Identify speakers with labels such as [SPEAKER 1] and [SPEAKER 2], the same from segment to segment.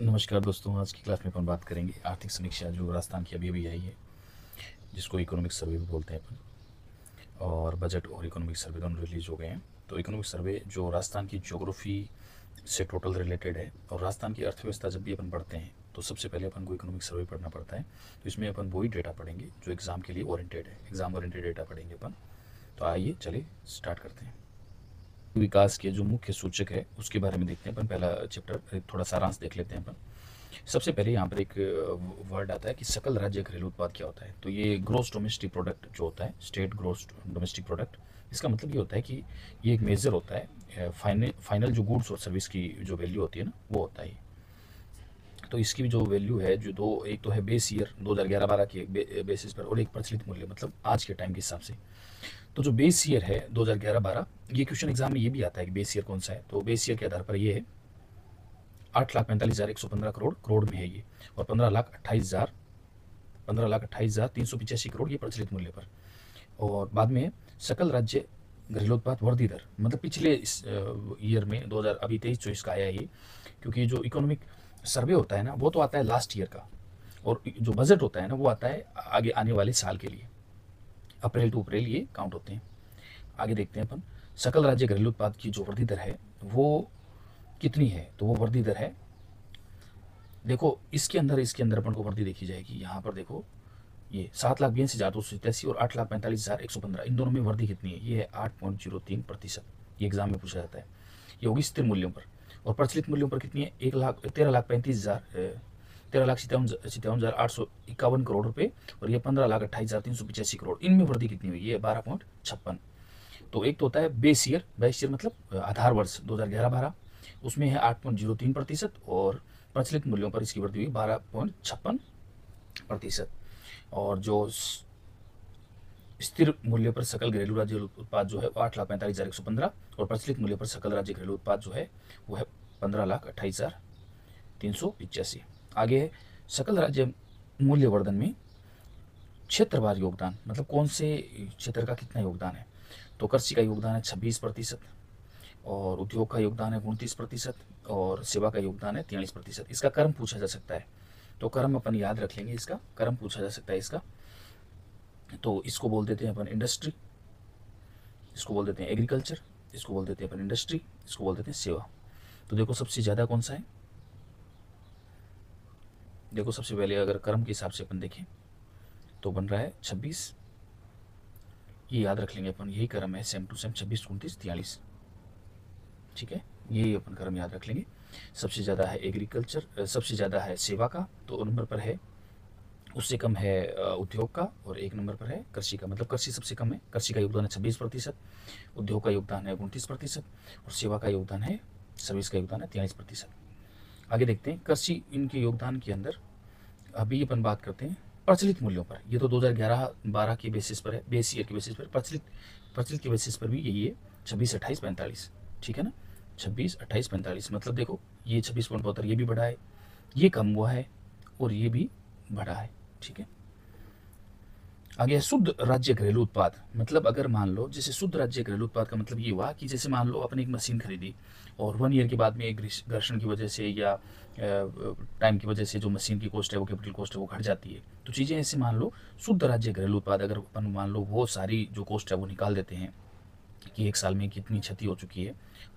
[SPEAKER 1] नमस्कार दोस्तों, आज की क्लास में अपन बात करेंगे आर्थिक समीक्षा, जो राजस्थान की अभी अभी आई है, जिसको इकोनॉमिक सर्वे भी बोलते हैं अपन, और बजट और इकोनॉमिक सर्वे दोनों रिलीज़ हो गए हैं। तो इकोनॉमिक सर्वे जो राजस्थान की ज्योग्राफी से टोटल रिलेटेड है, और राजस्थान की अर्थव्यवस्था जब भी अपन पढ़ते हैं तो सबसे पहले अपन को इकोनॉमिक सर्वे पढ़ना पड़ता है। तो इसमें अपन वही डेटा पढ़ेंगे, जो एग्ज़ाम के लिए ओरिएंटेड है। एग्ज़ाम ओरिएंटेड डेटा पढ़ेंगे अपन। तो आइए, चलिए स्टार्ट करते हैं। विकास के जो मुख्य सूचक है, उसके बारे में देखते हैं अपन। पहला चैप्टर थोड़ा सारांश देख लेते हैं अपन। सबसे पहले यहाँ पर एक वर्ड आता है कि सकल राज्य घरेलू उत्पाद क्या होता है? तो ये ग्रोस डोमेस्टिक प्रोडक्ट जो होता है स्टेट ग्रोस डोमेस्टिक प्रोडक्ट इसका मतलब ये होता है कि ये एक मेजर होता है फाइनल फाइनल जो गुड्स और सर्विस की जो वैल्यू होती है ना, वो होता है तो इसकी भी जो वैल्यू है, जो दो, एक तो है बेस ईयर 2011-12 के बेसिस पर और एक प्रचलित मूल्य मतलब आज के टाइम के हिसाब से। तो जो बेस ईयर है 2011-12 ये क्वेश्चन एग्ज़ाम में ये भी आता है कि बेस ईयर कौन सा है? तो बेस ईयर के आधार पर ये है। आठ लाख पैंतालीस हज़ार एक सौ पंद्रह करोड़ करोड़ में है ये। और पंद्रह लाख अट्ठाईस हज़ार, पंद्रह लाख अट्ठाईस हज़ार तीन सौ पिचासी करोड़ ये प्रचलित मूल्य पर। और बाद में सकल राज्य घरेलू उत्पाद वर्दी दर मतलब पिछले इस ईयर में दो हज़ार, अभी तेईस चौबीस का आया ये। क्योंकि जो इकोनॉमिक सर्वे होता है ना, वो तो आता है लास्ट ईयर का। और जो बजट होता है ना, वो आता है आगे आने वाले साल के लिए। अप्रैल टू अप्रैल ये काउंट होते हैं। आगे देखते हैं अपन। सकल राज्य घरेलू उत्पाद की जो वृद्धि दर है, वो कितनी है? तो वो वृद्धि दर है। देखो, इसके अंदर इसके अंदर अपन को वृद्धि देखी जाएगी। यहाँ पर देखो, ये सात लाख बयासी हज़ार दो सौ सतासी और आठ लाख पैंतालीस हज़ार एक सौ पंद्रह। इन दोनों में वृद्धि कितनी है? ये है आठ पॉइंट ज़ीरो तीन प्रतिशत। ये एग्ज़ाम में पूछा जाता है। ये होगी स्थिर मूल्यों पर। और प्रचलित मूल्यों पर कितनी है? एक लाख, तेरह लाख पैंतीस हज़ार तेरह लाख सत्तावन सत्तावन हज़ार आठ सौ इक्यावन करोड़ रुपए और ये पंद्रह लाख अट्ठाईस हज़ार तीन सौ पिचासी करोड़। इनमें वृद्धि कितनी हुई? है बारह पॉइंट छप्पन। तो एक तो होता है बेस ईयर बेस ईयर मतलब आधार वर्ष दो हज़ार ग्यारह बारह। उसमें है आठ पॉइंट ज़ीरो तीन प्रतिशत और प्रचलित मूल्यों पर इसकी वृद्धि हुई बारह पॉइंट छप्पन प्रतिशत। और जो स्थिर मूल्य पर सकल घरेलू राज्य उत्पाद जो है वो आठ लाख पैंतालीस हज़ार एक सौ पंद्रह और प्रचलित मूल्य पर सकल राज्य घरेलू उत्पाद जो है वो है पंद्रह लाख अट्ठाईस हज़ार तीन सौ पिचासी। आगे है, सकल राज्य मूल्यवर्धन में क्षेत्रवार योगदान मतलब कौन से क्षेत्र का कितना योगदान है? तो कृषि का योगदान है छब्बीस प्रतिशत और उद्योग का योगदान है उनतीस प्रतिशत और सेवा का योगदान है तियालीस प्रतिशत। इसका कर्म पूछा जा सकता है। तो कर्म अपन याद रख लेंगे इसका। कर्म पूछा जा सकता है इसका। तो इसको बोल देते हैं अपन इंडस्ट्री इसको बोल देते हैं एग्रीकल्चर इसको बोल देते हैं अपन इंडस्ट्री इसको बोल देते हैं सेवा। तो देखो सबसे ज़्यादा कौन सा है? देखो सबसे पहले अगर कर्म के हिसाब से अपन देखें तो बन रहा है छब्बीस। ये याद रख लेंगे अपन, यही क्रम है सेम टू सेम छब्बीस उनतीस तियालीस। ठीक है? ये अपन कर्म याद रख लेंगे। सबसे ज़्यादा है एग्रीकल्चर सबसे ज़्यादा है सेवा का दो नंबर पर है, उससे कम है उद्योग का, और एक नंबर पर है कृषि का। मतलब कृषि सबसे कम है। कृषि का योगदान है छब्बीस प्रतिशत, उद्योग का योगदान है उनतीस प्रतिशत, और सेवा का योगदान है, सर्विस का योगदान है तियालीस प्रतिशत। आगे देखते हैं, कृषि इनके योगदान के अंदर। अभी अपन बात करते हैं प्रचलित मूल्यों पर। ये तो 2011-12 के बेसिस पर है बेस ईयर के बेसिस पर। प्रचलित प्रचलित के बेसिस पर भी यही है, छब्बीस अट्ठाईस पैंतालीस, ठीक है ना? छब्बीस अट्ठाईस पैंतालीस मतलब देखो, ये छब्बीस पॉइंट बहत्तर, ये भी बढ़ा है, ये कम हुआ है और ये भी बढ़ा है, ठीक है? आगे शुद्ध राज्य घरेलू उत्पाद। मतलब अगर मान लो, जैसे शुद्ध राज्य घरेलू उत्पाद का मतलब ये हुआ कि जैसे मान लो अपने एक मशीन खरीदी और वन ईयर के बाद में एक घर्षण की वजह से या टाइम की वजह से जो मशीन की कॉस्ट है, वो कैपिटल कॉस्ट है, वो घट जाती है। तो चीज़ें ऐसे मान लो, शुद्ध राज्य घरेलू उत्पाद अगर अपन मान लो वो सारी जो कॉस्ट है, वो निकाल देते हैं कि एक साल में कितनी क्षति हो चुकी है,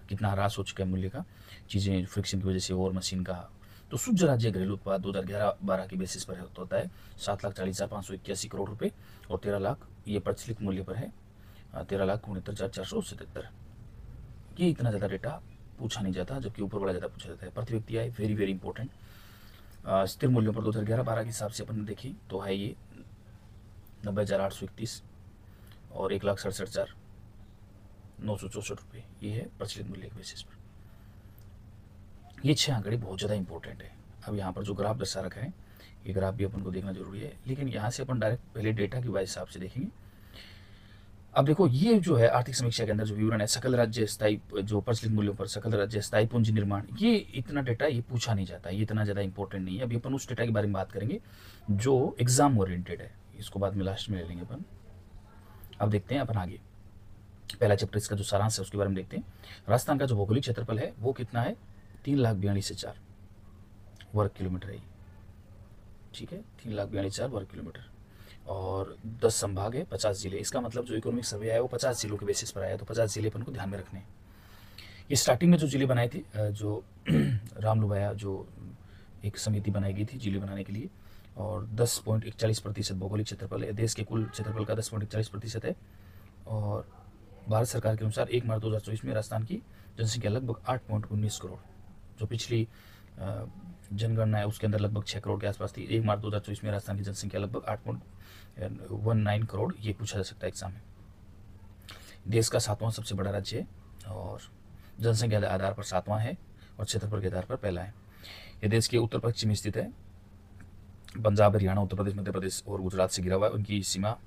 [SPEAKER 1] कितना ह्रास हो चुका है मूल्य का, चीज़ें फ्रिक्शन की वजह से और मशीन का तो शुद्ध राज्य घरेलू उत्पाद दो हज़ार ग्यारह, बारह के बेसिस पर होता है। सात लाख चालीस हज़ार पाँच सौ इक्यासी करोड़ रुपए और तेरह लाख, ये प्रचलित मूल्य पर है। तेरह लाख उनहत्तर हज़ार चार सौ सतहत्तर। ये इतना ज़्यादा डेटा पूछा नहीं जाता, जबकि ऊपर वाला ज़्यादा पूछा जाता है। प्रति व्यक्ति आय वेरी वेरी इंपॉर्टेंट स्थिर मूल्यों पर दो हज़ार ग्यारह, बारह के हिसाब से अपन देखी तो है ये नब्बे हज़ार आठ सौ इकतीस और एक लाख सड़सठ हज़ार नौ सौ चौसठ रुपये ये है प्रचलित मूल्य के बेसिस पर। ये छः आंकड़े बहुत ज़्यादा इंपॉर्टेंट है। अब यहाँ पर जो ग्राफ दर्शा रखा है, ये ग्राफ भी अपन को देखना ज़रूरी है। लेकिन यहाँ से अपन डायरेक्ट पहले डेटा की हिसाब से देखेंगे। अब देखो, ये जो है आर्थिक समीक्षा के अंदर जो विवरण है, सकल राज्य स्थायी, जो प्रचलित मूल्यों पर सकल राज्य स्थायी पूंजी निर्माण, ये इतना डेटा ये पूछा नहीं जाता, ये इतना ज़्यादा इंपॉर्टेंट नहीं है। अभी अपन उस डेटा के बारे में बात करेंगे, जो एग्ज़ाम ओरिएंटेड है। इसको बाद में लास्ट में ले लेंगे अपन। अब देखते हैं अपन आगे। पहला चैप्टर इसका जो सारांश है, उसके बारे में देखते हैं। राजस्थान का जो भौगोलिक क्षेत्रफल है, वो कितना है? तीन लाख बयालीस हज़ार वर्ग किलोमीटर है ठीक है, तीन लाख बयालीस हज़ार वर्ग किलोमीटर। और दस संभाग है, पचास ज़िले। इसका मतलब जो इकोनॉमिक सर्वे आया वो पचास ज़िलों के बेसिस पर आया तो पचास ज़िले अपन को ध्यान में रखने हैं। ये स्टार्टिंग में जो ज़िले बनाए थे जो राम लुबाया जो एक समिति बनाई गई थी ज़िले बनाने के लिए, और दस पॉइंट इकचालीस प्रतिशत भौगोलिक क्षेत्रफल है। देश के कुल क्षेत्रफल का दस पॉइंट इकचालीस प्रतिशत है। और भारत सरकार के अनुसार एक मार्च दो हज़ार चौबीस में राजस्थान की जनसंख्या लगभग आठ पॉइंट उन्नीस करोड़। जो पिछली जनगणना है, उसके अंदर लगभग छः करोड़ के आसपास थी। एक मार्च दो हज़ार चौबीस में राजस्थान की जनसंख्या लगभग आठ पॉइंट वन नाइन करोड़, ये पूछा जा सकता है एग्ज़ाम में। देश का सातवां सबसे बड़ा राज्य है और जनसंख्या के आधार पर सातवां है और क्षेत्रफल के आधार पर पहला है। यह देश के उत्तर पश्चिम में स्थित है। पंजाब, हरियाणा, उत्तर प्रदेश, मध्य प्रदेश और गुजरात से घिरा हुआ है। उनकी सीमा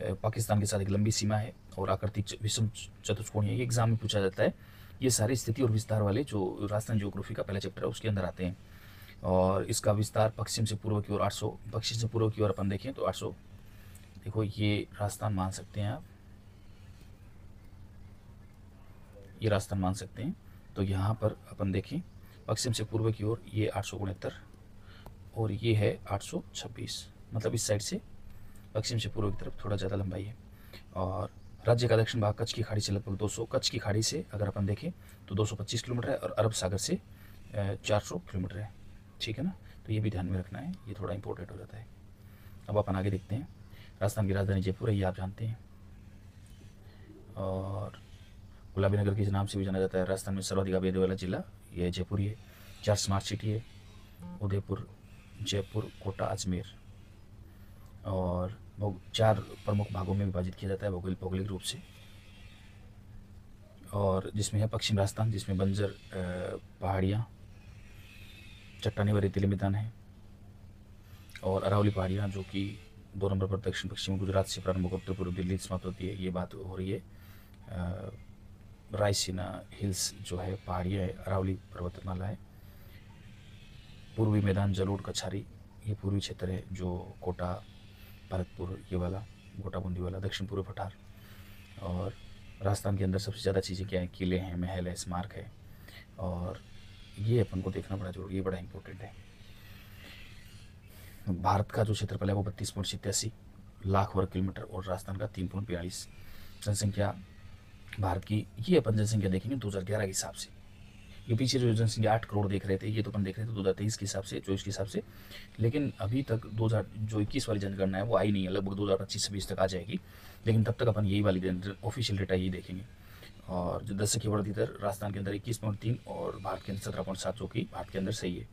[SPEAKER 1] पाकिस्तान के साथ एक लंबी सीमा है और आकृतिक विषम चतुष्कोणीय ये एग्ज़ाम में पूछा जाता है। ये सारी स्थिति और विस्तार वाले जो राजस्थान जियोग्राफी का पहला चैप्टर है, उसके अंदर आते हैं। और इसका विस्तार पश्चिम से पूर्व की ओर 800 पश्चिम से पूर्व की ओर अपन देखें तो 800 देखो, ये राजस्थान मान सकते हैं आप। ये राजस्थान मान सकते हैं। तो यहाँ पर अपन देखें, पश्चिम से पूर्व की ओर ये आठ सौ उनहत्तर और ये है 826 मतलब इस साइड से पश्चिम से पूर्व की तरफ़ थोड़ा ज़्यादा लंबाई है। और राज्य का दक्षिण भाग कच्छ की खाड़ी से लगभग 200 कच्छ की खाड़ी से अगर अपन देखें तो 225 किलोमीटर है और अरब सागर से 400 किलोमीटर है। ठीक है ना? तो ये भी ध्यान में रखना है, ये थोड़ा इंपॉर्टेंट हो जाता है। अब अपन आगे देखते हैं। राजस्थान की राजधानी जयपुर है, ये आप जानते हैं। और गुलाबी नगर के नाम से भी जाना जाता है। राजस्थान में सर्वाधिक आबादी वाला जिला, ये जयपुर ही है। चार स्मार्ट सिटी है, उदयपुर, जयपुर, कोटा, अजमेर। और चार प्रमुख भागों में विभाजित किया जाता है, भौगोलिक भौगोलिक रूप से। और जिसमें है पश्चिम राजस्थान, जिसमें बंजर पहाड़ियाँ चट्टानी व रेतीले मैदान है, और अरावली पहाड़ियाँ, जो कि दो नंबर पर दक्षिण पश्चिम गुजरात से प्रारंभ होकर उत्तर पूर्व दिल्ली समाप्त होती है। ये बात हो रही है रायसीना हिल्स जो है, पहाड़ियाँ है, अरावली पर्वतमाला है, पूर्वी मैदान जलोड़ कछारी, ये पूर्वी क्षेत्र है, जो कोटा भरतपुर ये वाला गोटा बूंदी वाला, दक्षिण पूर्व पठार। और राजस्थान के अंदर सबसे ज़्यादा चीज़ें क्या हैं? किले हैं, महल है, स्मारक है। और ये अपन को देखना बड़ा ज़रूरी है बड़ा इम्पोर्टेंट है। भारत का जो क्षेत्रफल है वो बत्तीस पॉइंट सत्यासी लाख वर्ग किलोमीटर और राजस्थान का तीन पॉइंट बयालीस जनसंख्या भारत की। ये अपन जनसंख्या देखेंगे दो हज़ार ग्यारह के हिसाब से। ये पीछे जो जनसंख्या आठ करोड़ देख रहे थे, ये तो अपन देख रहे थे दो हज़ार तेईस के हिसाब से, चौबीस के हिसाब से। लेकिन अभी तक दो हज़ार, जो इक्कीस वाली जनगणना है, वो आई नहीं है। लगभग दो हज़ार पच्चीस छब्बीस तक आ जाएगी। लेकिन तब तक अपन यही वाली ऑफिशियल डेटा यही देखेंगे। और जो दस की वृद्धि दर राजस्थान के अंदर इक्कीस पॉइंट तीन और भारत के अंदर सत्रह पॉइंट सात, जो कि भारत के अंदर सही है।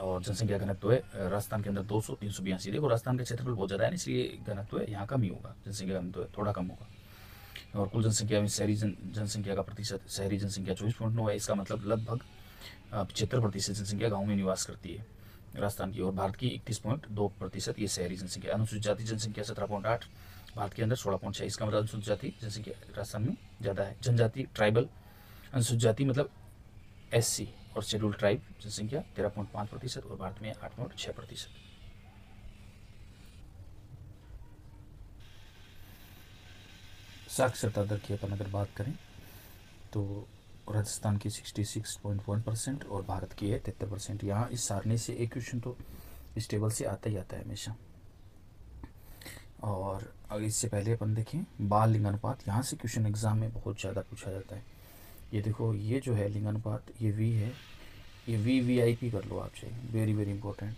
[SPEAKER 1] और जनसंख्या घनत्व है, राजस्थान के अंदर दो सौ, तीन सौ बयासी। देखो, राजस्थान का क्षेत्रफल बहुत ज़्यादा है इसलिए घनत्व है, यहाँ कम ही होगा, जनसंख्या घनत्व है, थोड़ा कम होगा। और कुल जनसंख्या में शहरी जन, जनसंख्या का प्रतिशत शहरी जनसंख्या चौबीस पॉइंट नौ है। इसका मतलब लगभग पचहत्तर प्रतिशत जनसंख्या गाँव में निवास करती है, राजस्थान की और भारत की इकतीस पॉइंट दो प्रतिशत ये शहरी जनसंख्या। अनुसूचित जाति जनसंख्या सत्रह पॉइंट आठ, भारत के अंदर सोलह पॉइंट छः इसका मतलब अनुसूचित जाति जनसंख्या राजस्थान में ज़्यादा है। जनजाति ट्राइबल, अनुसूचित जाति मतलब एससी और शेड्यूल ट्राइब जनसंख्या तेरह पॉइंट पाँच प्रतिशत और भारत में आठ पॉइंट छः प्रतिशत। साक्षरता दर की अपन अगर बात करें तो राजस्थान की 66.1 परसेंट और भारत की है तिहत्तर परसेंट यहाँ इस सारणी से एक क्वेश्चन तो इस टेबल से आता ही आता है हमेशा। और अगर इससे पहले अपन देखें, बाल लिंगानुपात, यहाँ से क्वेश्चन एग्ज़ाम में बहुत ज़्यादा पूछा जाता है। ये देखो, ये जो है लिंगानुपात, ये वी है, ये वी वी आई पी कर लो आप चाहिए वेरी वेरी इंपॉर्टेंट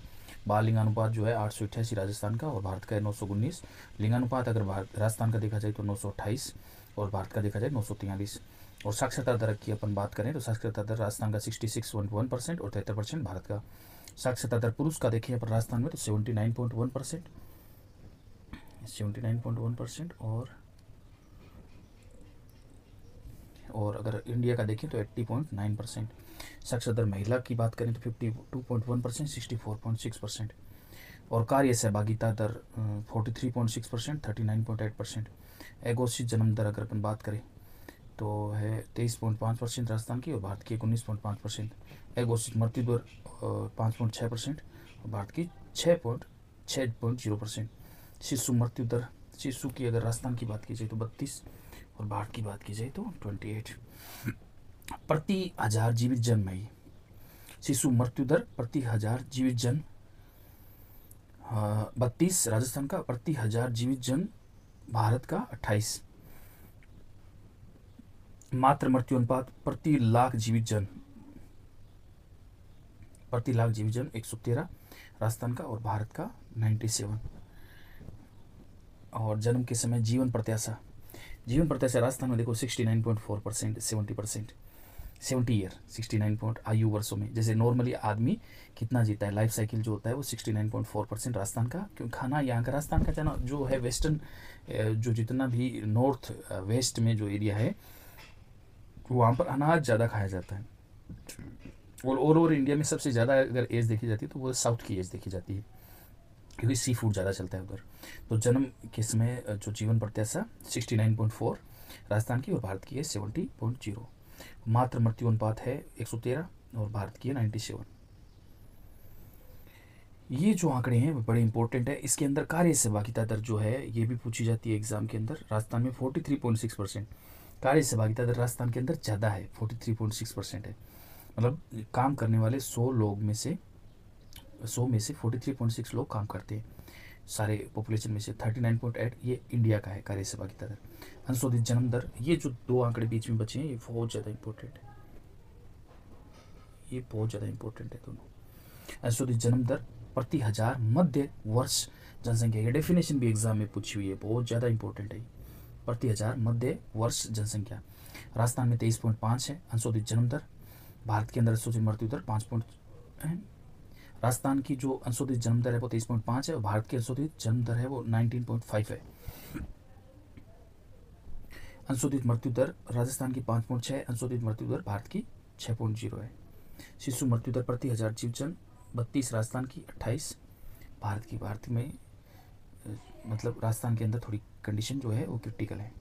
[SPEAKER 1] बाल लिंगानुपात जो है आठ सौ अट्ठासी राजस्थान का और भारत का है नौ सौ उन्नीस। लिंगानुपात अगर राजस्थान का देखा जाए तो नौ सौ अट्ठाईस और भारत का देखा जाए नौ सौ और साक्षरता दर की अपन बात करें तो साक्षरता दर राजस्थान का sixty six one one percent और तिहत्तर परसेंट भारत का। साक्षरता दर पुरुष का देखें अपन राजस्थान में तो seventy nine point one percent. Seventy nine point one percent और और अगर इंडिया का देखें तो एट्टी पॉइंट नाइन परसेंट साक्षर दर महिला की बात करें तो fifty two point one percent sixty percent और कार्य सहभागिता दर forty three point six percent thirty percent एगोषित जन्म दर अगर अपन बात करें तो है तेईस पॉइंट पाँच परसेंट राजस्थान की और भारत की उन्नीस पॉइंट पाँच परसेंट एगोषित मृत्यु दर पाँच पॉइंट छः परसेंट और भारत की छः पॉइंट छः पॉइंट ज़ीरो परसेंट शिशु मृत्यु दर, शिशु की अगर राजस्थान की बात की जाए तो बत्तीस। और भारत की बात की जाए तो ट्वेंटी एट। प्रति हज़ार जीवित जन्म है शिशु मृत्यु दर प्रति हज़ार जीवित जन बत्तीस राजस्थान का, प्रति हज़ार जीवित जन भारत का अट्ठाईस। मात्र मृत्यु अनुपात प्रति लाख जीवित जन, प्रति लाख जीवित जन एक सौ तेरह, राजस्थान का और भारत का नाइन्टी सेवन। और जन्म के समय जीवन प्रत्याशा जीवन प्रत्याशा राजस्थान में देखो sixty nine point four percent seventy percent seventy year sixty nine point आयु वर्षों में। जैसे नॉर्मली आदमी कितना जीता है लाइफ साइकिल जो होता है वो sixty nine point four percent Rajasthan का। क्योंकि खाना यहाँ का राजस्थान का जाना, जो है वेस्टर्न जो जितना भी नॉर्थ वेस्ट में जो एरिया है, वहाँ पर अनाज ज़्यादा खाया जाता है। और ओवर इंडिया में सबसे ज़्यादा अगर एज देखी जाती है तो वो साउथ की एज देखी जाती है। क्योंकि सी फ़ूड ज़्यादा चलता है उधर। तो जन्म के समय जो जीवन प्रत्याशा, sixty nine point four, Rajasthan की और भारत की है सेवेंटी पॉइंट ज़ीरो। मात्र मृत्यु अनुपात है एक सौ तेरह और भारत की है नाइन्टी सेवन। ये जो आंकड़े हैं बड़े इंपॉर्टेंट है। इसके अंदर कार्य सहभागिता दर जो है, ये भी पूछी जाती है एग्ज़ाम के अंदर। राजस्थान में forty three point six percent कार्य सहभागिता दर राजस्थान के अंदर ज़्यादा है forty three point six percent है। मतलब काम करने वाले सौ लोग में से सौ में से फोर्टी थ्री पॉइंट सिक्स लोग काम करते हैं। सारे पॉपुलेशन में से थर्टी नाइन पॉइंट एट ये इंडिया का है, कार्य सहभागिता दर अंशोधित जन्म दर, ये जो दो आंकड़े बीच में बचे हैं, ये बहुत ज़्यादा इंपॉर्टेंट है। ये बहुत ज़्यादा इंपॉर्टेंट है दोनों। अंशोधित जन्म दर प्रति हज़ार मध्य वर्ष जनसंख्या, ये डेफिनेशन भी एग्ज़ाम में पूछी हुई है, बहुत ज़्यादा इंपॉर्टेंट है प्रति हज़ार मध्य वर्ष जनसंख्या। राजस्थान में तेईस पॉइंट पाँच है अंशोधित जन्म दर। भारत के अंदर अंशोधित मृत्यु दर पाँच पॉइंट राजस्थान की जो अंशोधित जन्म दर है वो तेईस पॉइंट पाँच है और भारत की अंशोधित जन्म दर है वो नाइनटीन पॉइंट फाइव है। अंशोधित मृत्यु दर राजस्थान की पाँच पॉइंट छः अंशोधित मृत्यु दर भारत की छः पॉइंट ज़ीरो है। शिशु मृत्यु दर प्रति हज़ार जीव जन बत्तीस, राजस्थान की अट्ठाईस, भारत की भारत में मतलब राजस्थान के अंदर थोड़ी कंडीशन जो है वो क्रिटिकल है।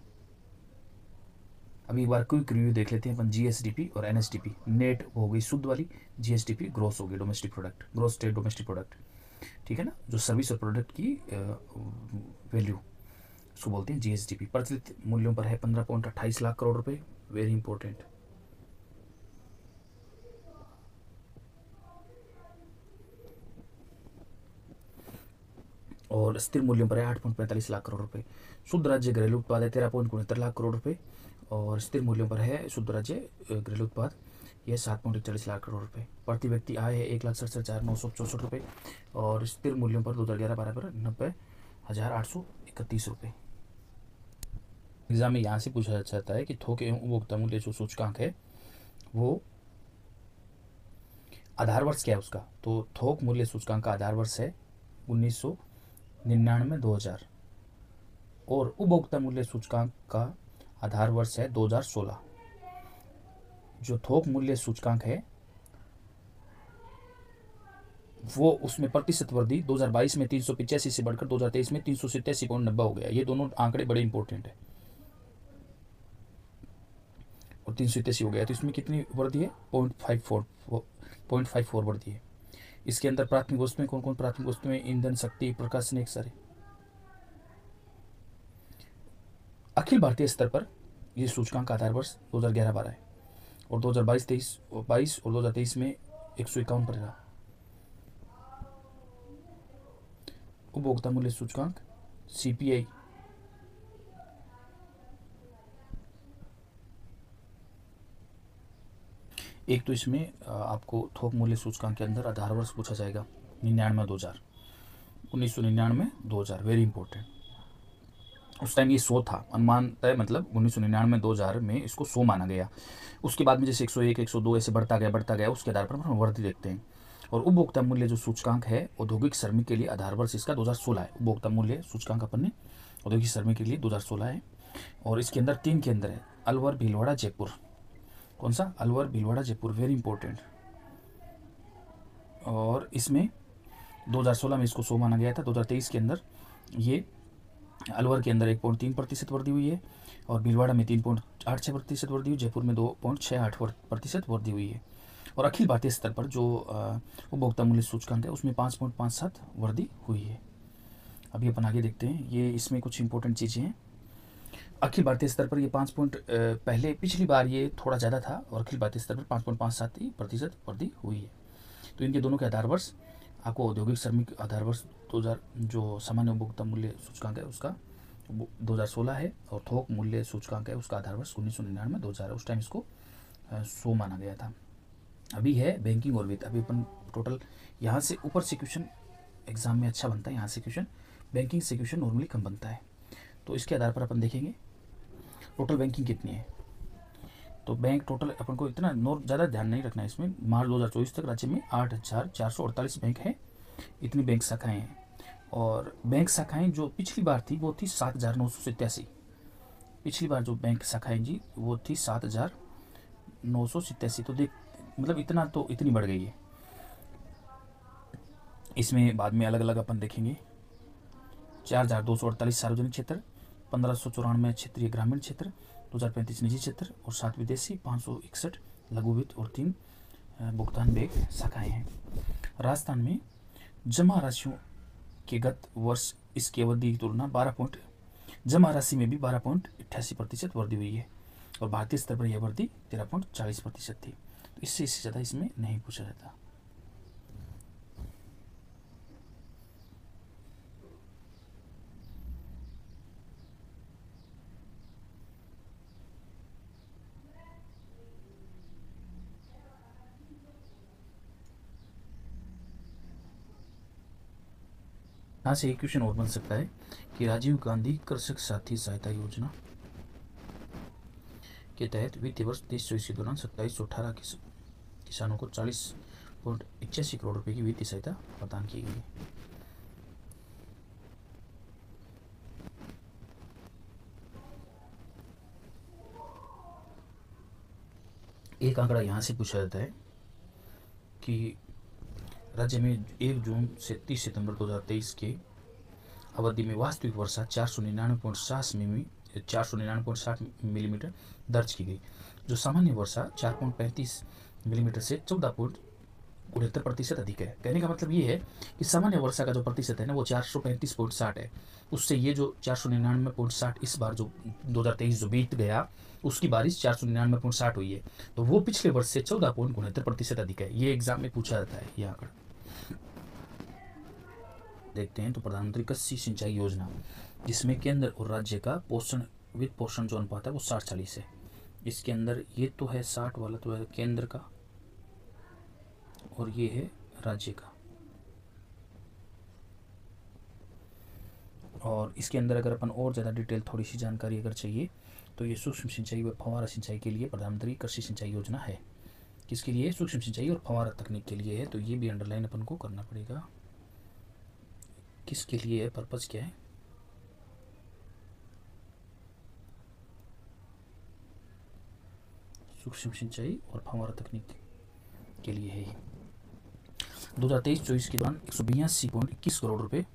[SPEAKER 1] अभी बार क्विक रिव्यू देख लेते हैं अपन जीएसडीपी और एनएसडीपी नेट हो गई शुद्ध वाली जीएसडीपी ग्रोस हो गई domestic product gross state domestic product ठीक है ना? जो सर्विस और प्रोडक्ट की वैल्यू उसको बोलते हैं जीएसडीपी प्रचलित मूल्यों पर है पंद्रह पॉइंट अट्ठाईस लाख करोड़ रुपए। वेरी इंपॉर्टेंट और स्थिर मूल्यों पर है आठ पॉइंट पैंतालीस लाख करोड़ रुपए। शुद्ध राज्य घरेलू उत्पाद है तेरह पॉइंट उनहत्तर लाख करोड़ रुपए। और स्थिर मूल्यों पर है शुद्ध राज्य घरेलू उत्पाद। यह सात पॉइंट इकचालीस लाख करोड़ रुपए। प्रति व्यक्ति आय है एक लाख सड़सठ हज़ार नौ सौ चौंसठ रुपये और स्थिर मूल्यों पर दो हज़ार ग्यारह बारह पर नब्बे हज़ार आठ सौ इकतीस रुपये एग्ज़ाम में यहाँ से पूछा जाता है कि थोक एवं उपभोक्ता मूल्य जो सूचकांक है, वो आधार वर्ष क्या है उसका? तो थोक मूल्य सूचकांक का आधार वर्ष है उन्नीस सौ निन्यानवे दो हज़ार। और उपभोक्ता मूल्य सूचकांक का आधार वर्ष है 2016 जो थोक मूल्य सूचकांक है, वो उसमें प्रतिशत वृद्धि 2022 में तीन से बढ़कर 2023 में तीन सौ हो गया। ये दोनों आंकड़े बड़े इंपॉर्टेंट है। और तीन सौ इक्यासी हो गया। तो इसमें कितनी वृद्धि है? Point five four, point five four वृद्धि है। इसके अंदर प्राथमिक वस्तुएँ कौन कौन प्राथमिक वस्तुएँ? ईंधन, शक्ति प्रकाशन एक सारे। भारतीय स्तर पर ये सूचकांक आधार वर्ष दो हज़ार ग्यारह बारह है और दो हज़ार बाईस तेईस बाईस और दो हज़ार तेईस में एक सौ इक्यावन पर रहा। उपभोक्ता मूल्य सूचकांक सीपीआई एक तो इसमें आपको थोक मूल्य सूचकांक के अंदर आधार वर्ष पूछा जाएगा, निन्यानवे दो हज़ार। उन्नीस सौ निन्यानवे दो हज़ार वेरी इंपॉर्टेंट उस टाइम ये सौ था। अनुमान तय मतलब उन्नीस सौ निन्यानवे दो हज़ार में इसको सो माना गया। उसके बाद में जैसे एक सौ एक एक सौ दो ऐसे बढ़ता गया बढ़ता गया, उसके आधार पर हम वृद्धि देखते हैं। और उपभोक्ता मूल्य जो सूचकांक है, औद्योगिक श्रमिक के लिए आधार वर्ष इसका दो हज़ार सोलह है। उपभोक्ता मूल्य सूचकांक अपन ने औद्योगिक श्रमिक के लिए दो हज़ार सोलह है। और इसके अंदर तीन के अंदर है, अलवर, भीलवाड़ा, जयपुर। कौन सा? अलवर, भीलवाड़ा, जयपुर। वेरी इंपॉर्टेंट और इसमें 2016 में इसको सो माना गया था 2023 के अंदर। ये अलवर के अंदर एक पॉइंट तीन प्रतिशत वृद्धि हुई है और भीलवाड़ा में तीन पॉइंट आठ छः प्रतिशत वृद्धि हुई, जयपुर में दो पॉइंट छः आठ प्रतिशत वृद्धि हुई है। और अखिल भारतीय स्तर पर जो उपभोक्ता मूल्य सूचकांक है, उसमें पाँच पॉइंट पाँच सात वृद्धि हुई है। अभी अपन आगे देखते हैं, ये इसमें कुछ इंपॉर्टेंट चीज़ें हैं। अखिल भारतीय स्तर पर ये पाँच पॉइंट पहले, पिछली बार ये थोड़ा ज़्यादा था और अखिल भारतीय स्तर पर पाँच पॉइंट पाँच सात प्रतिशत वृद्धि हुई है। तो इनके दोनों के आधार वर्ष, आपको औद्योगिक, श्रमिक आधार वर्ष दो हज़ार जो सामान्य उपभोक्ता मूल्य सूचकांक है उसका 2016 है और थोक मूल्य सूचकांक है उसका आधार वर्ष उन्नीस सौ निन्यानवे, दो हज़ार उस टाइम इसको सो माना गया था। अभी है बैंकिंग और वित्त। अभी अपन टोटल यहाँ से ऊपर से क्वेश्चन एग्ज़ाम में अच्छा बनता है, यहाँ से क्वेश्चन बैंकिंग से क्वेश्चन नॉर्मली कम बनता है। तो इसके आधार पर अपन देखेंगे टोटल बैंकिंग कितनी है। तो बैंक टोटल अपन को इतना नोर ज़्यादा ध्यान नहीं रखना है इसमें। मार्च दो हज़ार चौबीस तक राज्य में आठ हज़ार चार सौ अड़तालीस बैंक है। इतनी बैंक शाखाएँ हैं। और बैंक शाखाएँ जो पिछली बार थी, वो थी सात हज़ार नौ सौ सत्तासी। पिछली बार जो बैंक शाखाएँ जी, वो थी सात हज़ार नौ सौ सत्तासी। तो देख मतलब इतना तो इतनी बढ़ गई है। इसमें बाद में अलग अलग अपन देखेंगे। चार हज़ार दो सौ अड़तालीस सार्वजनिक क्षेत्र, पंद्रह सौ चौरानवे क्षेत्रीय ग्रामीण क्षेत्र, दो हज़ार पैंतीस निजी क्षेत्र और सात विदेशी, पाँच सौ इकसठ लघु वित्त और तीन भुगतान बैंक शाखाएँ हैं। राजस्थान में जमा राशियों के गत वर्ष इसकी अवधि की तुलना बारह पॉइंट जमा राशि में भी बारह पॉइंट अट्ठासी प्रतिशत वृद्धि हुई है और भारतीय स्तर पर यह वृद्धि तेरह पॉइंट चालीस प्रतिशत थी। तो इससे इससे ज़्यादा इसमें नहीं पूछा जाता। यहाँ से एक क्वेश्चन और बन सकता है कि राजीव गांधी कृषक साथी सहायता योजना के तहत वित्तीय वर्ष तेईस चौबीस के दौरान सत्ताईस सौ अठारह किसानों को चालीस पॉइंट इक्यासी करोड़ रुपए की वित्तीय सहायता प्रदान की गई एक आंकड़ा यहाँ से पूछा जाता है कि राज्य में एक जून से तीस सितंबर 2023 के अवधि में वास्तविक वर्षा चार सौ निन्यानवे पॉइंट सात मिमी, चार सौ निन्यानवे पॉइंट साठ मिलीमीटर दर्ज की गई, जो सामान्य वर्षा चार पॉइंट पैंतीस मिलीमीटर से चौदह पॉइंट उनहत्तर प्रतिशत अधिक है। कहने का मतलब ये है कि सामान्य वर्षा का जो प्रतिशत है ना, वो चार सौ पैंतीस पॉइंट साठ है। उससे ये जो चार सौ निन्यानवे पॉइंट साठ इस बार जो दो हज़ार तेईस जो बीत गया, उसकी बारिश चार सौ निन्यानवे पॉइंट साठ हुई है। तो वो पिछले वर्ष से चौदह पॉइंट उनहत्तर प्रतिशत अधिक है। ये एग्ज़ाम में पूछा जाता है ये आंकड़ा। देखते हैं तो प्रधानमंत्री कृषि सिंचाई योजना, जिसमें केंद्र और राज्य का पोषण, वित्त पोषण जो अनुपात है, वो साठ चालीस है। इसके अंदर ये तो है साठ वाला तो है केंद्र का और ये है राज्य का। और इसके अंदर अगर अपन और ज़्यादा डिटेल थोड़ी सी जानकारी अगर चाहिए तो ये सूक्ष्म सिंचाई व फवारा सिंचाई के लिए प्रधानमंत्री कृषि सिंचाई योजना है। किसके लिए? सूक्ष्म सिंचाई और फवारा तकनीक के लिए है तो ये भी अंडरलाइन अपन को करना पड़ेगा। किसके लिए है पर्पज़ क्या है? सूक्ष्म सिंचाई और फवारा तकनीक के लिए है दो हज़ार तेईस चौबीस के दौरान एक सौ बयासी पॉइंट इक्कीस करोड़ रुपए,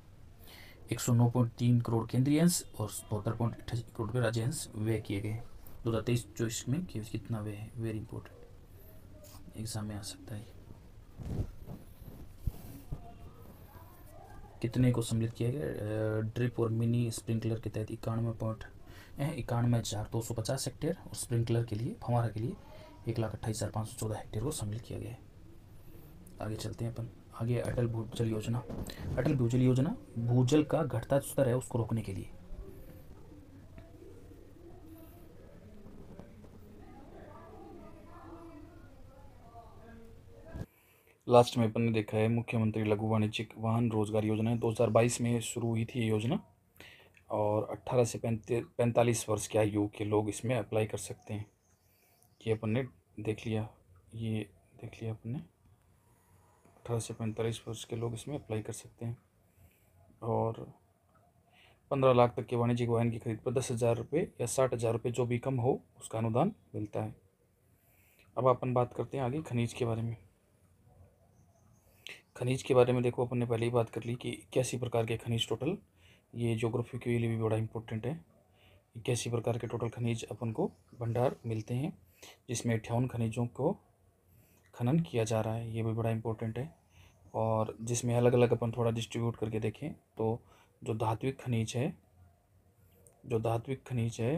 [SPEAKER 1] एक सौ नौ पॉइंट तीन करोड़ केंद्रीय अंश और बहत्तर पॉइंट अट्ठासी करोड़ रुपये राज्य अंश व्यय किए गए दो हज़ार तेईस चौबीस में कितना व्यय है? वेरी इंपॉर्टेंट एग्ज़ाम में आ सकता है कितने को सम्मिलित किया गया? ड्रिप और मिनी स्प्रिंकलर के तहत इक्यानवे पॉइंट इक्यानवे हज़ार दो सौ पचास हेक्टेयर और स्प्रिंकलर के लिए, फवारा के लिए एक लाख अट्ठाईस हज़ार पाँच सौ चौदह हेक्टेयर को सम्मिलित किया गया है। आगे चलते हैं अपन। आगे अटल भूजल योजना। अटल भूजल योजना भूजल का घटता स्तर है उसको रोकने के लिए। लास्ट में अपन ने देखा है, मुख्यमंत्री लघु वाणिज्यिक वाहन रोज़गार योजना है 2022 में शुरू हुई थी ये योजना। और 18 से पैंतालीस वर्ष के आयु के लोग इसमें अप्लाई कर सकते हैं। ये अपन ने देख लिया, ये देख लिया अपन ने। अठारह से पैंतालीस वर्ष के लोग इसमें अप्लाई कर सकते हैं। और पंद्रह लाख तक के वाणिज्यिक वाहन की खरीद पर दस हज़ार रुपये या साठ हज़ार रुपये जो भी कम हो, उसका अनुदान मिलता है। अब अपन बात करते हैं आगे खनिज के बारे में। खनिज के बारे में देखो, अपन ने पहले ही बात कर ली कि इक्यासी प्रकार के खनिज टोटल ये जोग्राफी के लिए भी बड़ा इंपॉर्टेंट है। इक्यासी प्रकार के टोटल खनिज अपन को भंडार मिलते हैं, जिसमें अट्ठावन खनिजों को खनन किया जा रहा है, ये भी बड़ा इंपॉर्टेंट है। और जिसमें अलग अलग अपन थोड़ा डिस्ट्रीब्यूट करके देखें तो जो धात्विक खनिज है, जो धात्विक खनिज है,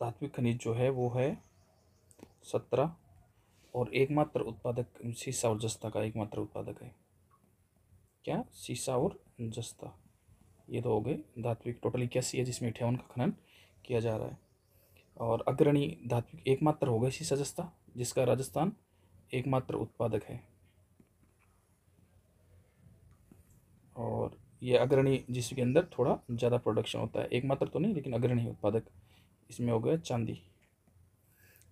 [SPEAKER 1] धात्विक खनिज जो है, वो है सत्रह और एकमात्र उत्पादक सीसा और जस्ता का एकमात्र उत्पादक है। क्या? सीसा और जस्ता। ये तो हो गए धात्विक। टोटल इक्यासी है जिसमें अठावन का खनन किया जा रहा है? और अग्रणी धात्विक एकमात्र हो गए सीसा जस्ता, जिसका राजस्थान एकमात्र उत्पादक है। और ये अग्रणी जिसके अंदर थोड़ा ज़्यादा प्रोडक्शन होता है। एकमात्र तो नहीं, लेकिन अग्रणी उत्पादक इसमें हो गया चांदी।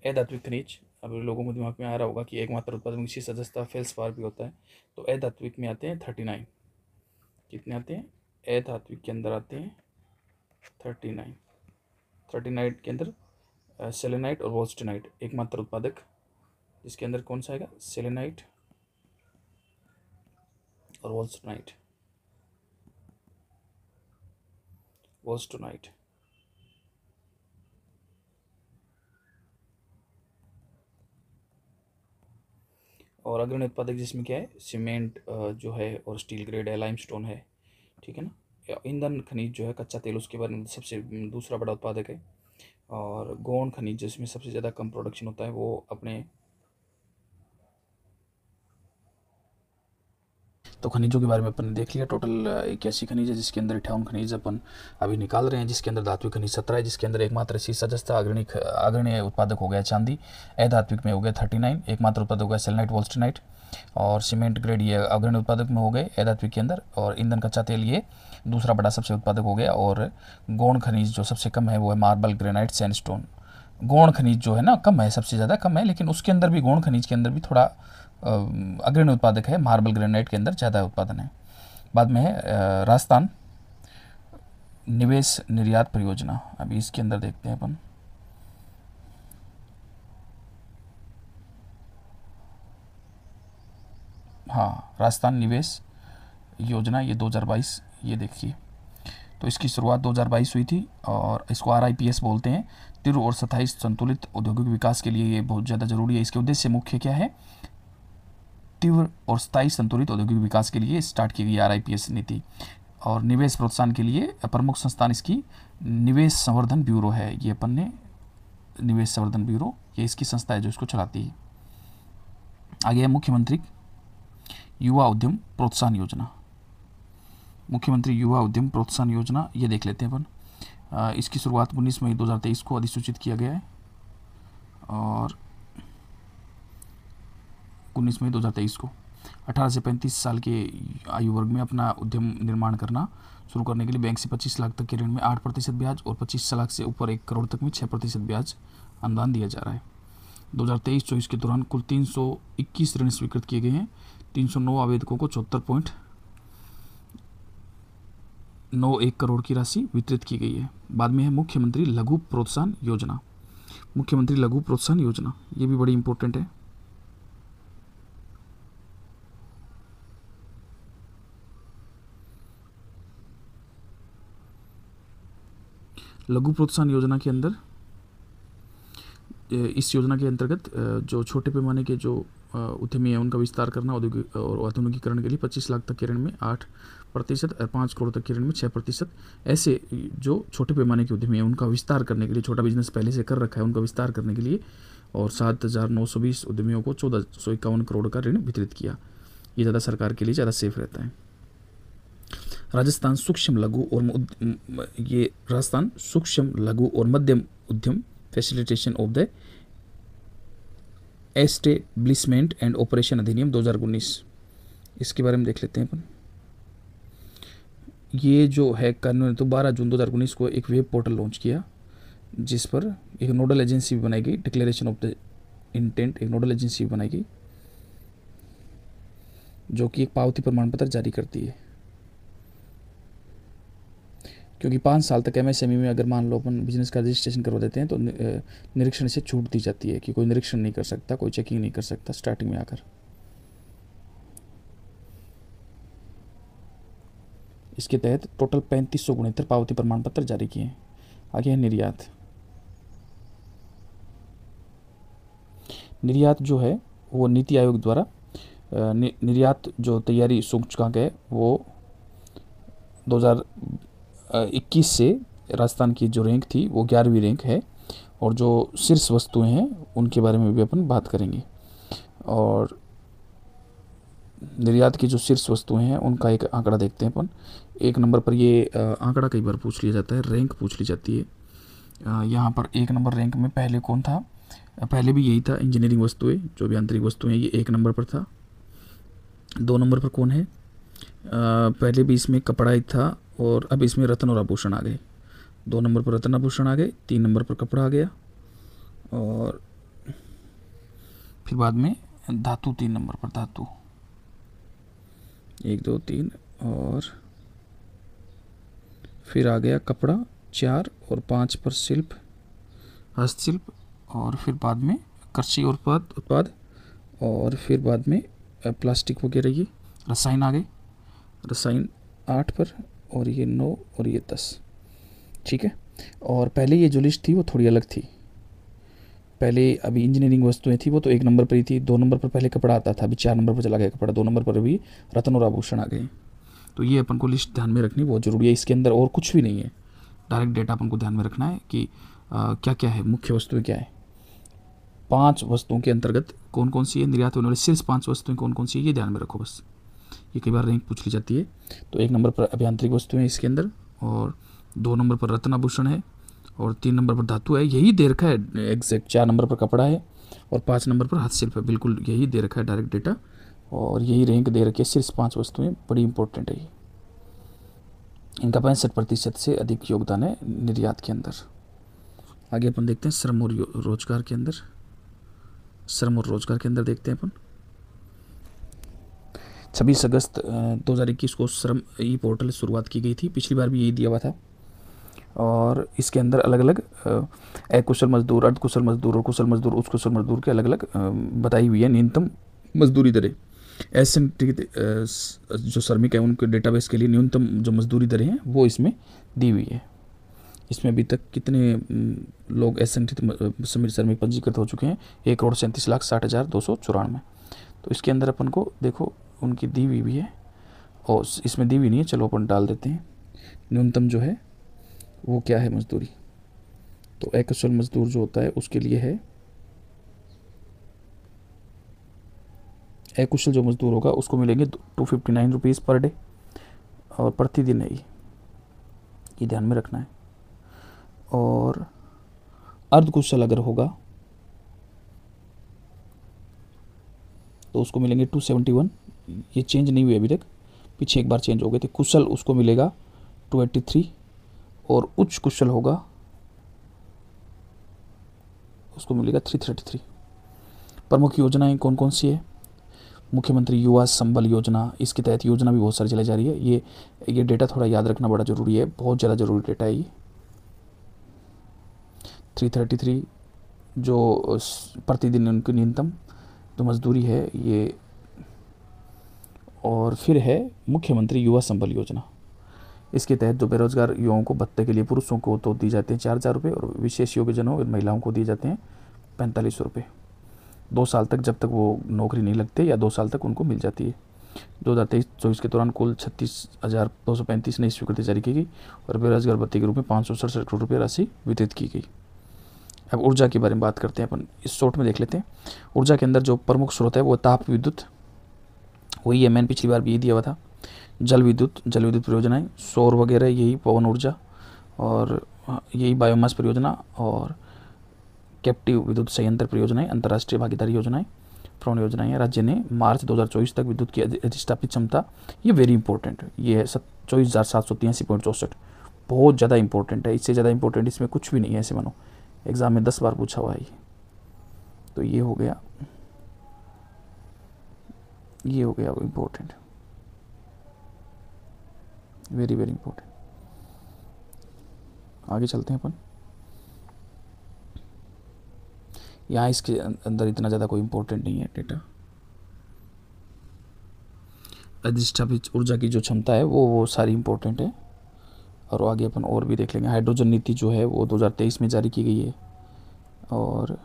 [SPEAKER 1] अधात्विक खनिज। अब लोगों को दिमाग में आ रहा होगा कि एकमात्र उत्पादन इसी सदस्यता फेल्स पार भी होता है। तो अधात्विक में आते हैं थर्टी नाइन। कितने आते हैं? अधात्विक के अंदर आते हैं थर्टी नाइन। थर्टी नाइन के अंदर सेलेनाइट और वोल्स्टेनाइट, एकमात्र उत्पादक। जिसके अंदर कौन सा आएगा? सेलेनाइट और वोल्स्टेनाइट। वोल्स्टोनाइट। और अग्रणी उत्पादक जिसमें क्या है? सीमेंट जो है, और स्टील ग्रेड है लाइम है, ठीक है ना? ईंधन खनिज जो है, कच्चा तेल, उसके बारे में सबसे दूसरा बड़ा उत्पादक है। और गौण खनिज जिसमें सबसे ज़्यादा कम प्रोडक्शन होता है, वो अपने तो खनिजों के बारे में अपन ने देख लिया। टोटल इक्यासी खनिज है जिसके अंदर अठावन खनिज अपन अभी निकाल रहे हैं, जिसके अंदर धात्विक खनिज सत्रह है, जिसके अंदर एकमात्र शीशा जस्ता अग्रणी अग्रणी उत्पादक हो गया चांदी अधात्विक में हो गया थर्टी नाइन, एकमात्र उत्पादक हो गया सेलनाइट वोल्स्टनाइट, और सीमेंट ग्रेड ये अग्रणी उत्पादक में हो गए अधात्विक के अंदर, और ईंधन कच्चा तेल ये दूसरा बड़ा सबसे उत्पादक हो गया, और गौण खनिज जो सबसे कम है वो है मार्बल, ग्रेनाइट, सैंडस्टोन। गौण खनिज जो है ना, कम है, सबसे ज़्यादा कम है, लेकिन उसके अंदर भी, गौण खनिज के अंदर भी थोड़ा अग्रणी उत्पादक है, मार्बल ग्रेनाइट के अंदर ज़्यादा उत्पादन है। बाद में है राजस्थान, निवेश निर्यात परियोजना। अभी इसके अंदर देखते हैं अपन। हाँ राजस्थान निवेश योजना, ये 2022 ये देखिए। तो इसकी शुरुआत 2022 हुई थी और इसको आर बोलते हैं। तीव्र और सत्ताईस संतुलित औद्योगिक विकास के लिए ये बहुत ज़्यादा ज़रूरी है। इसके उद्देश्य मुख्य क्या है? तीव्र और स्थायी संतुलित औद्योगिक विकास के लिए स्टार्ट की गई आरआईपीएस नीति और निवेश प्रोत्साहन के लिए प्रमुख संस्थान इसकी निवेश संवर्धन ब्यूरो है। ये अपन ने निवेश संवर्धन ब्यूरो, ये इसकी संस्था है जो इसको चलाती है। आगे है मुख्यमंत्री युवा उद्यम प्रोत्साहन योजना। मुख्यमंत्री युवा उद्यम प्रोत्साहन योजना, ये देख लेते हैं अपन। इसकी शुरुआत उन्नीस मई 2023 को अधिसूचित किया गया है और उन्नीस मई 2023 को। 18 से 35 साल के आयु वर्ग में अपना उद्यम निर्माण करना शुरू करने के लिए बैंक से 25 लाख तक के ऋण में 8 प्रतिशत ब्याज और 25 लाख से ऊपर एक करोड़ तक में 6 प्रतिशत ब्याज अनुदान दिया जा रहा है। 2023-24 के दौरान कुल 321 ऋण स्वीकृत किए गए हैं। 309 आवेदकों को चौहत्तर पॉइंट नौ एक करोड़ की राशि वितरित की गई है। बाद में है मुख्यमंत्री लघु प्रोत्साहन योजना। मुख्यमंत्री लघु प्रोत्साहन योजना, ये भी बड़ी इंपॉर्टेंट है। लघु प्रोत्साहन योजना के अंदर इस योजना के अंतर्गत जो छोटे पैमाने के जो उद्यमी है, उनका विस्तार करना औद्योगिक और आधुनिकीकरण के लिए 25 लाख तक के ऋण में 8 प्रतिशत और पाँच करोड़ तक के ऋण में 6 प्रतिशत, ऐसे जो छोटे पैमाने के उद्यमी है, उनका विस्तार करने के लिए, छोटा बिज़नेस पहले से कर रखा है, उनका विस्तार करने के लिए, और सात हज़ार नौ सौ बीस उद्यमियों को चौदह सौ इक्यावन करोड़ का ऋण वितरित किया। ये ज़्यादा सरकार के लिए ज़्यादा सेफ़ रहता है। राजस्थान सूक्ष्म लघु और ये राजस्थान सूक्ष्म लघु और मध्यम उद्यम facilitation of the establishment and operation अधिनियम 2019 इसके बारे में देख लेते हैं अपन। ये जो है कानून तो 12 जून 2019 को एक वेब पोर्टल लॉन्च किया, जिस पर एक नोडल एजेंसी भी बनाई गई डिक्लेरेशन ऑफ़ द इंटेंट एक नोडल एजेंसी भी बनाई गई, जो कि एक पावती प्रमाण पत्र जारी करती है। क्योंकि पाँच साल तक एम e में अगर मान लो अपन बिज़नेस का रजिस्ट्रेशन करवा देते हैं तो निरीक्षण से छूट दी जाती है कि कोई निरीक्षण नहीं कर सकता, कोई चेकिंग नहीं कर सकता स्टार्टिंग में आकर। इसके तहत टोटल पैंतीस सौ गुणितर पावती प्रमाण पत्र जारी किए आगे है निर्यात। निर्यात जो है, वो नीति आयोग द्वारा निर्यात जो तैयारी सूचकांक है, वो 21 से राजस्थान की जो रैंक थी, वो ग्यारहवीं रैंक है। और जो शीर्ष वस्तुएँ हैं, उनके बारे में भी अपन बात करेंगे। और निर्यात की जो शीर्ष वस्तुएँ हैं, उनका एक आंकड़ा देखते हैं अपन। एक नंबर पर ये आंकड़ा कई बार पूछ लिया जाता है रैंक पूछ ली जाती है। यहाँ पर एक नंबर रैंक में पहले कौन था? पहले भी यही था इंजीनियरिंग वस्तुएँ, जो भी आंतरिक वस्तुएँ ये एक नंबर पर था। दो नंबर पर कौन है? पहले भी इसमें कपड़ा ही था और अब इसमें रत्न और आभूषण आ गए। दो नंबर पर रत्न आभूषण आ गए, तीन नंबर पर कपड़ा आ गया और फिर बाद में धातु तीन नंबर पर, धातु। एक, दो, तीन और फिर आ गया कपड़ा, चार और पाँच पर शिल्प, हस्तशिल्प और फिर बाद में कृषि उत्पाद उत्पाद और फिर बाद में प्लास्टिक वगैरह ये। रसायन आ गए। रसायन आठ पर और ये नौ और ये दस। ठीक है? और पहले ये जो लिस्ट थी वो थोड़ी अलग थी। पहले अभी इंजीनियरिंग वस्तुएँ थी वो तो एक नंबर पर ही थी दो नंबर पर पहले कपड़ा आता था अभी चार नंबर पर चला गया कपड़ा दो नंबर पर अभी रत्न और आभूषण आ गए। तो ये अपन को लिस्ट ध्यान में रखनी बहुत ज़रूरी है इसके अंदर और कुछ भी नहीं है। डायरेक्ट डेटा अपन को ध्यान में रखना है कि आ, क्या क्या है मुख्य वस्तुएँ क्या है। पाँच वस्तुओं के अंतर्गत कौन कौन सी है निर्यात होने वाली सिर्फ़ पाँच वस्तुएँ कौन कौन सी है ये ध्यान में रखो बस। ये कई बार रैंक पूछ ली जाती है। तो एक नंबर पर अभियांत्रिक वस्तुएँ इसके अंदर और दो नंबर पर रत्न आभूषण है और तीन नंबर पर धातु है। यही दे रखा है एग्जैक्ट चार नंबर पर कपड़ा है और पाँच नंबर पर हस्तशिल्प है। बिल्कुल यही दे रखा है डायरेक्ट डेटा और यही रैंक दे रखी है। सिर्फ़ पाँच वस्तुएँ, बड़ी इंपॉर्टेंट है ये। इनका पैंसठ प्रतिशत से अधिक योगदान है निर्यात के अंदर। आगे अपन देखते हैं श्रम और रोज़गार के अंदर। श्रम और रोज़गार के अंदर देखते हैं अपन। छब्बीस अगस्त दो हज़ार इक्कीस को श्रम ई पोर्टल शुरुआत की गई थी। पिछली बार भी यही दिया हुआ था। और इसके अंदर अलग अलग अकुशल मजदूर अर्ध कुशल मजदूर और कुशल मजदूर उस कुशल मजदूर के अलग अलग बताई हुई है न्यूनतम मजदूरी दरें। एसएनटी जो श्रमिक है, उनके डेटाबेस के लिए न्यूनतम जो मजदूरी दरें हैं, वो इसमें दी हुई है। इसमें अभी तक कितने लोग एस एन टी श्रमिक पंजीकृत हो चुके हैं? एक करोड़ सैंतीस लाख साठ हज़ार दो सौ चौरानवे। तो इसके अंदर अपन को देखो उनकी दी हुई भी है। और इसमें दी हुई नहीं है, चलो अपन डाल देते हैं। न्यूनतम जो है, वो क्या है मजदूरी? तो अकुशल मजदूर जो होता है, उसके लिए है अकुशल जो मजदूर होगा, उसको मिलेंगे two fifty nine rupees per day और प्रतिदिन है ये। ध्यान में रखना है। और अर्धकुशल अगर होगा तो उसको मिलेंगे टू सेवेंटी वन ये चेंज नहीं हुई अभी तक। पीछे एक बार चेंज हो गए थे। कुशल उसको मिलेगा टू एट्टी थ्री और उच्च कुशल होगा, उसको मिलेगा थ्री थर्टी थ्री प्रमुख योजनाएँ कौन कौन सी है? मुख्यमंत्री युवा संबल योजना, इसके तहत योजना भी बहुत सारी चलाई जा रही है। ये ये डेटा थोड़ा याद रखना बड़ा ज़रूरी है। बहुत ज़्यादा ज़रूरी डेटा है ये। थ्री थर्टी थ्री जो प्रतिदिन उनकी न्यूनतम जो मजदूरी है, ये और फिर है मुख्यमंत्री युवा संबल योजना। इसके तहत जो बेरोजगार युवाओं को भत्ते के लिए पुरुषों को तो दी जाते हैं चार हज़ार रुपये और विशेष योग्यजनों और महिलाओं को दिए जाते हैं पैंतालीस सौ रुपये। दो साल तक जब तक वो नौकरी नहीं लगते या दो साल तक उनको मिल जाती है। दो हज़ार तेईस चौबीस के दौरान कुल छत्तीस हज़ार दो सौ पैंतीस नई स्वीकृति जारी की गई और बेरोजगार भत्ते के रूप में पाँच सौ सड़सठ करोड़ रुपये राशि वितरित की गई। अब ऊर्जा के बारे में बात करते हैं अपन। इस शॉर्ट में देख लेते हैं। ऊर्जा के अंदर जो प्रमुख स्रोत है वो ताप विद्युत। वही है मैंने पिछली बार भी ये दिया हुआ था। जल विद्युत जल विद्युत परियोजनाएँ सौर वगैरह, यही पवन ऊर्जा और यही बायोमास परियोजना और कैप्टिव विद्युत संयंत्र परियोजनाएँ अंतर्राष्ट्रीय भागीदारी योजनाएँ फ्रॉन योजनाएँ राज्य ने मार्च 2024 तक विद्युत की अधिष्ठापित क्षमता, ये वेरी इंपॉर्टेंट ये है चौबीस हज़ार सात सौ पॉइंट चौंसठ। बहुत ज़्यादा इंपॉर्टेंट है। इससे ज़्यादा इंपॉर्टेंट इसमें कुछ भी नहीं है, ऐसे मानो। एग्ज़ाम में दस बार पूछा हुआ है तो ये हो गया। ये हो गया वो इम्पोर्टेंट वेरी वेरी इंपॉर्टेंट आगे चलते हैं अपन। यहाँ इसके अं-, अंदर इतना ज़्यादा कोई इम्पोर्टेंट नहीं है डेटा अधिष्ठापित ऊर्जा की जो क्षमता है वो वो सारी इम्पोर्टेंट है। और आगे अपन और भी देख लेंगे। हाइड्रोजन नीति जो है वो 2023 में जारी की गई है। और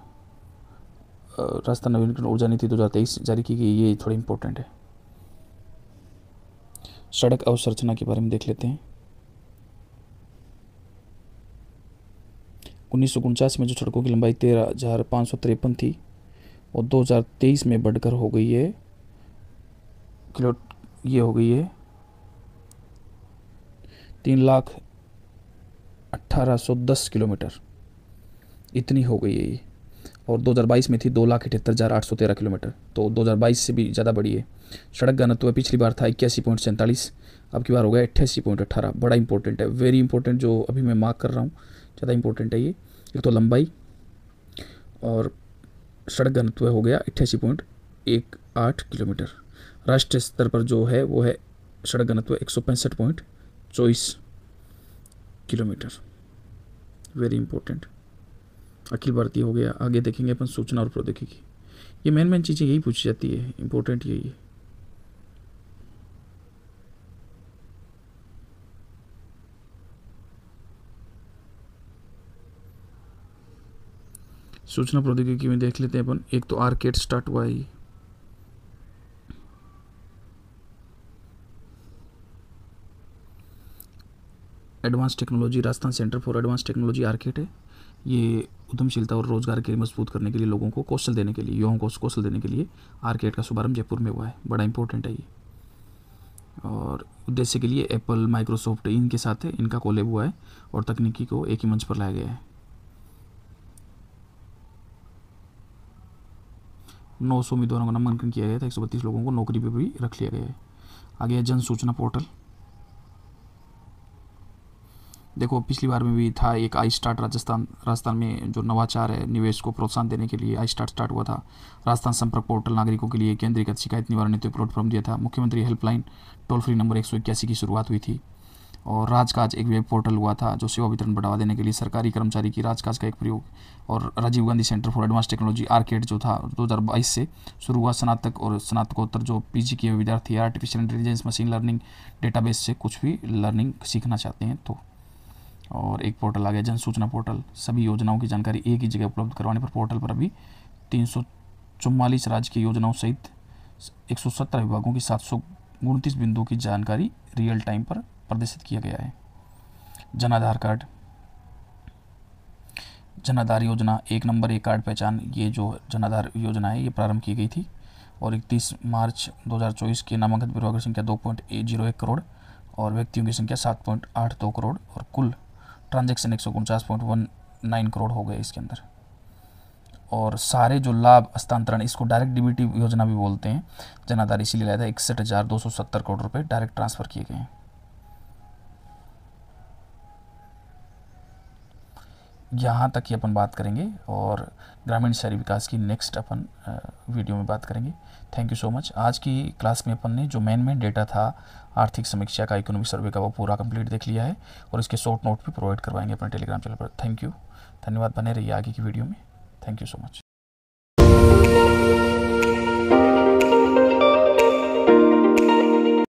[SPEAKER 1] राजस्थान नवीनीकरण ऊर्जा नीति 2023 जारी की गई, ये थोड़ी इम्पोर्टेंट है। सड़क अवसंरचना के बारे में देख लेते हैं। उन्नीस सौ उनचास में जो सड़कों की लंबाई तेरह हज़ार पाँच सौ तिरपन थी
[SPEAKER 2] और 2023 में बढ़कर हो गई है। किलो ये हो गई है। तीन लाख अट्ठारह सौ दस किलोमीटर। इतनी हो गई है ये। और 2022 में थी दो लाख अठहत्तर हज़ार आठ सौ तेरह किलोमीटर। तो 2022 से भी ज़्यादा बढ़ी है। सड़क घनत्व पिछली बार था इक्यासी पॉइंट सैंतालीस, अब की बार हो गया अट्ठासी पॉइंट अट्ठारह बड़ा इंपॉर्टेंट है। वेरी इंपॉर्टेंट जो अभी मैं मार्क कर रहा हूँ, ज़्यादा इंपॉर्टेंट है ये। एक तो लंबाई और सड़क घनत्व हो गया अट्ठासी पॉइंट एक आठ किलोमीटर। राष्ट्रीय स्तर पर जो है, वो है सड़क घनत्व एक सौ पैंसठ पॉइंट चौबीस kilometre. Very important Akhil Bharatiya हो गया, आगे देखेंगे अपन सूचना और प्रौद्योगिकी ये मेन मेन चीज़ें यही पूछी जाती है इंपॉर्टेंट यही है। सूचना प्रौद्योगिकी में देख लेते हैं अपन, एक तो आर्केट स्टार्ट हुआ है advance technology Rajasthan centre for advance technology RCAT है। ये उद्यमशीलता और रोज़गार के लिए मज़बूत करने के लिए लोगों को कौशल देने के लिए, युवाओं को कौशल देने के लिए आर्केट का शुभारंभ जयपुर में हुआ है। बड़ा इंपॉर्टेंट है ये। और उद्देश्य के लिए एप्पल माइक्रोसॉफ्ट इनके साथ है इनका कोलेब हुआ है और तकनीकी को एक ही मंच पर लाया गया है। नौ सौ उम्मीदवारों का नामांकन किया गया था। एक सौ बत्तीस लोगों को नौकरी पर भी रख लिया गया है। आगे जन सूचना पोर्टल। देखो, पिछली बार में भी था एक आई स्टार्ट राजस्थान राजस्थान में जो नवाचार है, निवेश को प्रोत्साहन देने के लिए आई स्टार्ट स्टार्ट हुआ था। राजस्थान संपर्क पोर्टल नागरिकों के लिए केंद्रीकृत शिकायत निवारण नीति प्लेटफॉर्म दिया था। मुख्यमंत्री हेल्पलाइन, टोल फ्री नंबर एक सौ इक्यासी की शुरुआत हुई थी। और राजकाज एक वेब पोर्टल हुआ था, जो सेवा वितरण बढ़ावा देने के लिए सरकारी कर्मचारी की राजकाज का एक प्रयोग। और Rajiv Gandhi centre for advance technology, RCAT जो था 2022 से शुरू हुआ स्नातक और स्नातकोत्तर, जो पीजी के विद्यार्थी artificial intelligence machine learning database से कुछ भी लर्निंग सीखना चाहते हैं तो और एक पोर्टल आ गया जन सूचना पोर्टल। सभी योजनाओं की जानकारी एक ही जगह उपलब्ध करवाने पर पोर्टल पर अभी तीन सौ चौवालीस राज्य की योजनाओं सहित एक सौ सत्तर विभागों की सात सौ उनतीस बिंदुओं की जानकारी रियल टाइम पर प्रदर्शित किया गया है। जन आधार कार्ड। जन आधार योजना एक नंबर, एक कार्ड पहचान, ये जो जन आधार योजना है, ये प्रारंभ की गई थी और इकतीस मार्च 2024 के नामांकित विभागों की संख्या दो पॉइंट ज़ीरो एक करोड़ और व्यक्तियों की संख्या सात पॉइंट आठ दो करोड़ और कुल ट्रांजेक्शन एक करोड़ हो गए इसके अंदर। और सारे जो लाभ हस्तांतरण, इसको डायरेक्ट डीबीटी योजना भी बोलते हैं, जनाधार इसीलिए लाया था, इकसठ हज़ार दो सौ सत्तर करोड़ रुपए डायरेक्ट ट्रांसफ़र किए गए हैं। यहाँ तक ही अपन बात करेंगे और ग्रामीण शहरी विकास की नेक्स्ट अपन वीडियो में बात करेंगे। थैंक यू सो मच आज की क्लास में अपन ने जो मेन मेन डेटा था आर्थिक समीक्षा का इकोनॉमिक सर्वे का वो पूरा कंप्लीट देख लिया है और इसके शॉर्ट नोट भी प्रोवाइड करवाएँगे अपने टेलीग्राम चैनल पर। थैंक यू धन्यवाद, बने रहिए आगे की वीडियो में। Thank you so much